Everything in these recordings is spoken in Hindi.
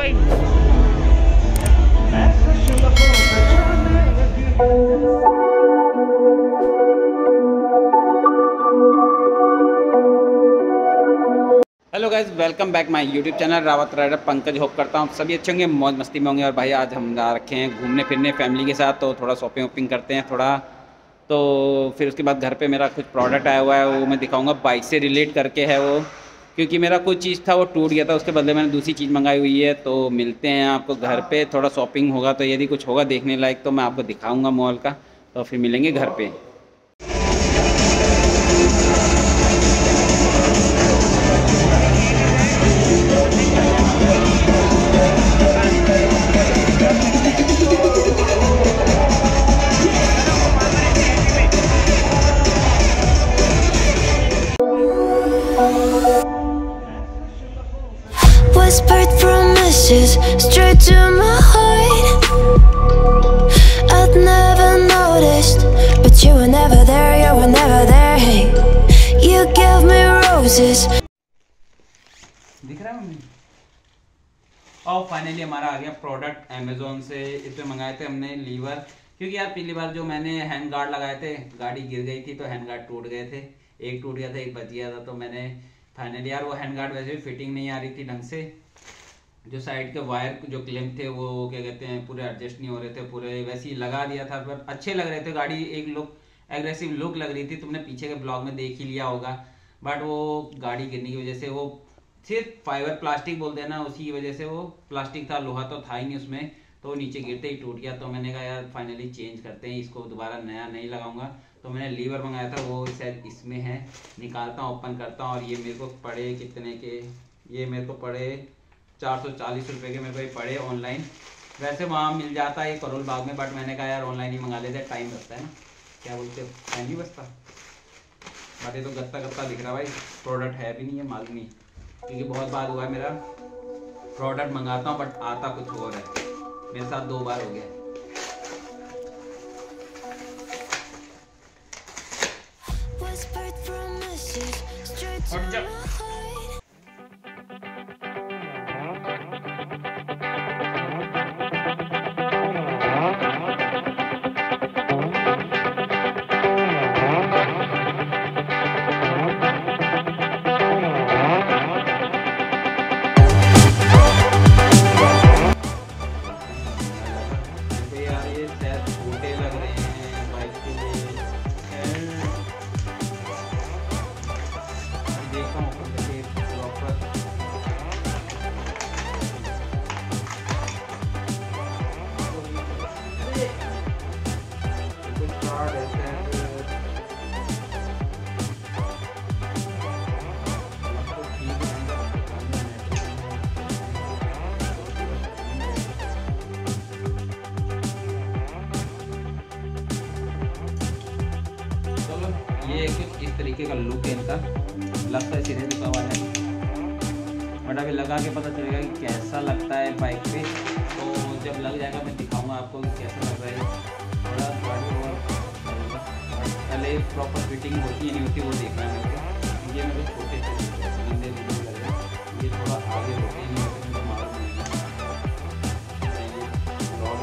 भाई hello guys welcome back my YouTube channel Rawat rider Pankaj hope करता हूँ सभी अच्छे होंगे, मौज मस्ती में होंगे और भाई आज हम जा रखे हैं घूमने फिरने फैमिली के साथ तो थोड़ा शॉपिंग वॉपिंग करते हैं थोड़ा। तो फिर उसके बाद घर पे मेरा कुछ प्रोडक्ट आया हुआ है, वो मैं दिखाऊँगा बाइक से रिलेट करके है वो। क्योंकि मेरा कोई चीज़ था वो टूट गया था उसके बदले मैंने दूसरी चीज़ मंगाई हुई है तो मिलते हैं आपको घर पे। थोड़ा शॉपिंग होगा तो यदि कुछ होगा देखने लायक तो मैं आपको दिखाऊँगा मॉल का तो फिर मिलेंगे घर पर promises straight to my heart. I'd never noticed, but you were never there, you were never there. Hey, you gave me roses. और फाइनली हमारा आ गया प्रोडक्ट अमेजोन से इसमें मंगाए थे हमने लीवर क्योंकि यार पिछली बार जो मैंने हैंड गार्ड लगाए थे गाड़ी गिर गई थी तो हैंड गार्ड टूट गए थे एक टूट गया था एक बच गया था तो मैंने फाइनली यार वो हैंड गार्ड वैसे भी फिटिंग नहीं आ रही थी ढंग से जो साइड के वायर जो क्लेम थे, वो क्या कहते हैं, पूरे एडजस्ट नहीं हो रहे थे, पूरे वैसे ही लगा दिया था, पर अच्छे लग रहे थे। गाड़ी एक लुक एग्रेसिव लुक लग रही थी, तुमने पीछे के ब्लॉग में देख ही लिया होगा। बट वो गाड़ी गिरने की वजह से वो सिर्फ़ फाइबर प्लास्टिक बोलते हैं ना, उसी की वजह से वो प्लास्टिक था, लोहा तो था ही नहीं उसमें। तो नीचे गिरते ही टूट गया। तो मैंने कहा, यार फाइनली चेंज करते हैं, इसको दोबारा नया नहीं लगाऊँगा। तो मैंने लीवर मंगाया था, वो शायद इसमें है। निकालता हूँ ओपन करता हूँ, और ये मेरे को पड़े कितने के, ये मेरे को पड़े चार सौ चालीस रुपये के मेरे को ये पड़े ऑनलाइन वैसे वहाँ मिल जाता है करोल बाग में बट मैंने कहा यार ऑनलाइन ही मंगा लेते हैं टाइम लगता है ना। क्या बोलते हो? टाइम नहीं बचता। बट ये तो गत्ता गत्ता दिख रहा भाई। प्रोडक्ट है भी नहीं है मालूम नहीं। क्योंकि बहुत बार हुआ है मेरा। प्रोडक्ट मंगाता हूँ बट आता कुछ और है। मेरे साथ दो बार हो गया promises ये कुछ इस तरीके का लुक है इनका। लगता है सीधे लिखा हुआ है। बट अभी लगा के पता चलेगा कि कैसा लगता है बाइक पे। तो जब लग जाएगा, मैं दिखाऊँगा आपको कि कैसा लग रहा है। थोड़ा गाड़ी और पहले प्रॉपर फिटिंग होती है नहीं होती, वो देखना है मेरे को। ये मेरे छोटे हैं ये थोड़ा आगे होते हैं, ये रॉड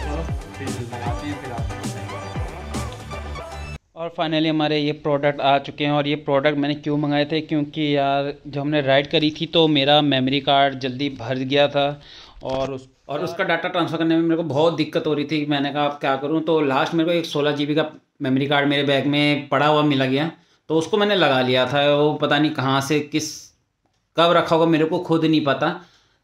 चलो फिर लगाते हैं, फिर बताएँगे और फाइनली हमारे ये प्रोडक्ट आ चुके हैं और ये प्रोडक्ट मैंने क्यों मंगाए थे? क्योंकि यार, जब हमने राइड करी थी तो मेरा मेमोरी कार्ड जल्दी भर गया था और उस, और उसका डाटा ट्रांसफ़र करने में मेरे को बहुत दिक्कत हो रही थी। मैंने कहा, अब क्या करूँ? तो लास्ट मेरे को एक सोलह जी का मेमोरी कार्ड मेरे बैग में पड़ा हुआ मिला गया। तो उसको मैंने लगा लिया था। वो पता नहीं कहाँ से, किस, कब रखा होगा, मेरे को खुद नहीं पता।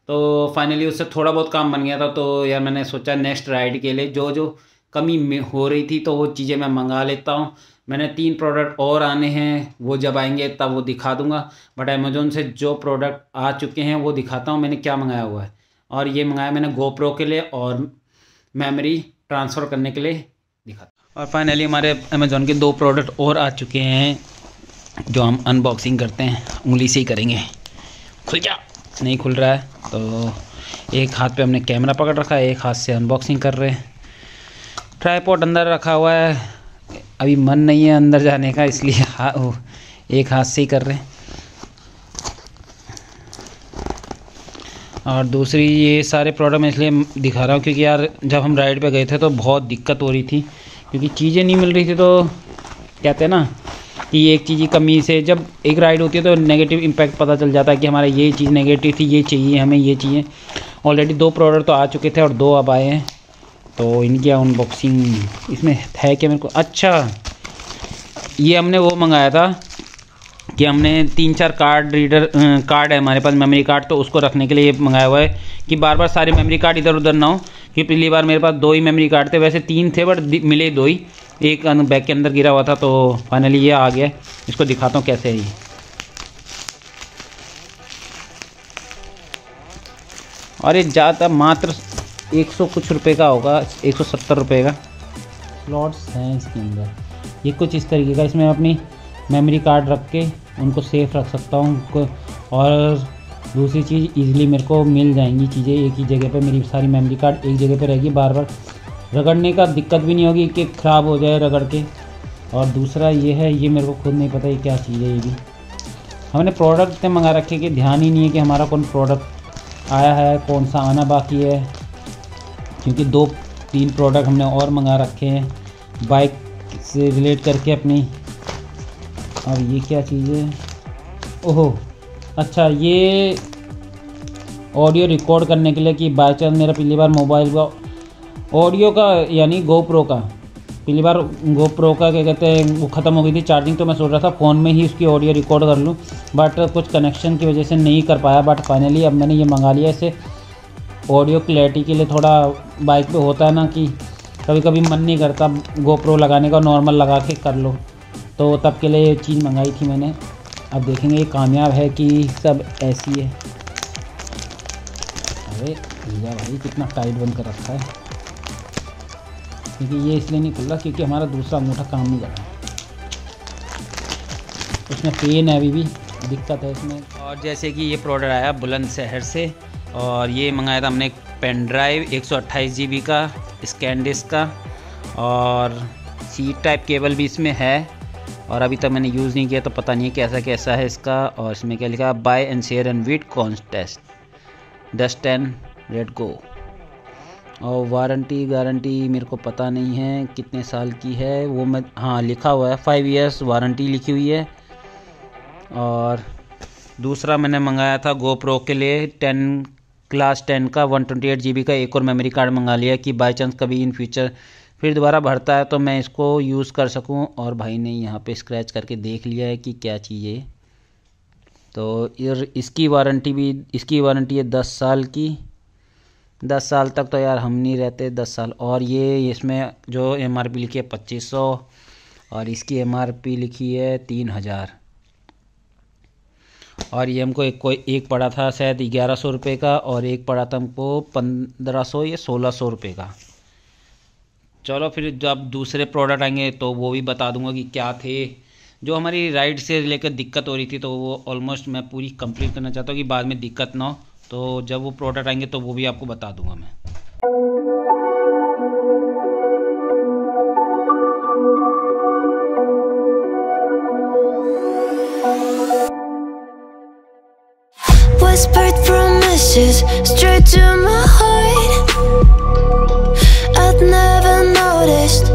तो फाइनली उससे थोड़ा बहुत काम बन गया था। तो यार मैंने सोचा नेक्स्ट राइड के लिए जो जो कमी में हो रही थी तो वो चीज़ें मैं मंगा लेता हूँ। मैंने तीन प्रोडक्ट और आने हैं, वो जब आएँगे तब वो दिखा दूँगा। बट अमेजोन से जो प्रोडक्ट आ चुके हैं, वो दिखाता हूँ, मैंने क्या मंगाया हुआ है। और ये मंगाया मैंने गोप्रो के लिए और मेमोरी ट्रांसफ़र करने के लिए दिखाता और फाइनली हमारे अमेजोन के दो प्रोडक्ट और आ चुके हैं, जो हम अनबॉक्सिंग करते हैं, उंगली से ही करेंगे। खुल जा नहीं खुल रहा है तो एक हाथ पे हमने कैमरा पकड़ रखा है, एक हाथ से अनबॉक्सिंग कर रहे हैं। ट्राईपॉड अंदर रखा हुआ है। अभी मन नहीं है अंदर जाने का इसलिए हा, एक हाथ से ही कर रहे हैं। और दूसरी ये सारे प्रोडक्ट मैं इसलिए दिखा रहा हूँ क्योंकि यार जब हम राइड पे गए थे तो बहुत दिक्कत हो रही थी क्योंकि चीज़ें नहीं मिल रही थी तो कहते हैं ना कि एक चीज़ की कमी से जब एक राइड होती है तो नेगेटिव इम्पैक्ट पता चल जाता है कि हमारा ये चीज़ नेगेटिव थी ये चाहिए हमें ये चाहिए। ऑलरेडी दो प्रोडक्ट तो आ चुके थे और दो अब आए हैं। तो इनकी अनबॉक्सिंग इसमें है क्या मेरे को? अच्छा ये हमने वो मंगाया था कि हमने तीन चार कार्ड रीडर कार्ड है हमारे पास मेमोरी कार्ड तो उसको रखने के लिए मंगाया हुआ है कि बार बार सारे मेमोरी कार्ड इधर उधर ना हो, क्योंकि पिछली बार मेरे पास दो ही मेमोरी कार्ड थे, वैसे तीन थे बट मिले दो ही। एक बैग के अंदर गिरा हुआ था तो फाइनली ये आ गया। इसको दिखाता हूँ कैसे है ये। और ये ज़्यादा मात्र एक सौ कुछ रुपए का होगा, एक सौ सत्तर रुपये का। स्लॉट्स हैं इसके अंदर। ये कुछ इस तरीके का, इसमें अपनी मेमोरी कार्ड रख के उनको सेफ़ रख सकता हूँ और दूसरी चीज़ इजीली मेरे को मिल जाएँगी चीज़ें एक ही जगह पर मेरी सारी मेमोरी कार्ड एक जगह पर रहेगी बार बार रगड़ने का दिक्कत भी नहीं होगी कि ख़राब हो जाए रगड़ के। और दूसरा ये है, ये मेरे को खुद नहीं पता ये क्या चीज़ है ये भी। हमने प्रोडक्ट इतने मंगा रखे कि ध्यान ही नहीं है कि हमारा कौन प्रोडक्ट आया है, कौन सा आना बाकी है। क्योंकि दो, तीन प्रोडक्ट हमने और मंगा रखे हैं। बाइक से रिलेट करके अपनी। अब ये क्या चीज़ है? ओहो अच्छा ये ऑडियो रिकॉर्ड करने के लिए कि बाई चांस मेरा पिछली बार मोबाइल का ऑडियो का, यानी गोप्रो का, पिछली बार गोप्रो का क्या कहते हैं, वो ख़त्म हो गई थी चार्जिंग तो मैं सोच रहा था फ़ोन में ही उसकी ऑडियो रिकॉर्ड कर लूँ बट कुछ कनेक्शन की वजह से नहीं कर पाया बट फाइनली अब मैंने ये मंगा लिया, इसे ऑडियो क्लैरिटी के लिए थोड़ा बाइक पे होता है ना कि कभी कभी मन नहीं करता गोप्रो लगाने का नॉर्मल लगा के कर लो। तो तब के लिए ये चीज़ मंगाई थी मैंने। अब देखेंगे ये कामयाब है कि सब ऐसी है। अरे, भैया भाई, कितना टाइट बन कर रखा है। क्योंकि ये इसलिए नहीं खुल रहा क्योंकि हमारा दूसरा अंगूठा काम नहीं कर रहा उसमें पेन है अभी भी, दिक्कत है इसमें। और जैसे कि ये प्रोडक्ट आया बुलंद शहर से और ये मंगाया था हमने पेन ड्राइव एक सौ का स्कैन डिस्क का, और सी टाइप केबल भी इसमें है। और अभी तक मैंने यूज़ नहीं किया तो पता नहीं कैसा कैसा है इसका। और इसमें क्या लिखा बाय एंड शेयर एंड वीट कॉन्टेस्ट डस्ट एंड रेड गो और वारंटी गारंटी मेरे को पता नहीं है कितने साल की है। वो मैं हाँ लिखा हुआ है फाइव इयर्स वारंटी लिखी हुई है। और दूसरा मैंने मंगाया था गोप्रो के लिए टेन क्लास टेन का one twenty eight G B का एक और मेमोरी कार्ड मंगा लिया कि बाई चांस कभी इन फ्यूचर फिर दोबारा भरता है तो मैं इसको यूज़ कर सकूँ। और भाई ने यहाँ पे स्क्रैच करके देख लिया है कि क्या चीज़ है। तो इसकी वारंटी भी, इसकी वारंटी है दस साल की। दस साल तक तो यार हम नहीं रहते, दस साल। और ये, इसमें जो एम आर पी लिखी है पच्चीस सौ और इसकी एम आर पी लिखी है तीन हज़ार। और ये हमको एक कोई, एक पड़ा था शायद ग्यारह सौ रुपये का और एक पड़ा था हमको पंद्रह सौ या सोलह सौ रुपये का। चलो फिर जब दूसरे प्रोडक्ट आएँगे तो वो भी बता दूँगा कि क्या थे। जो हमारी राइड से लेकर दिक्कत हो रही थी तो वो ऑलमोस्ट मैं पूरी कंप्लीट करना चाहता हूँ कि बाद में दिक्कत ना हो। तो जब वो प्रोडक्ट आएँगे तो वो भी आपको बता दूँगा मैं। Promises straight to my heart. I'd never noticed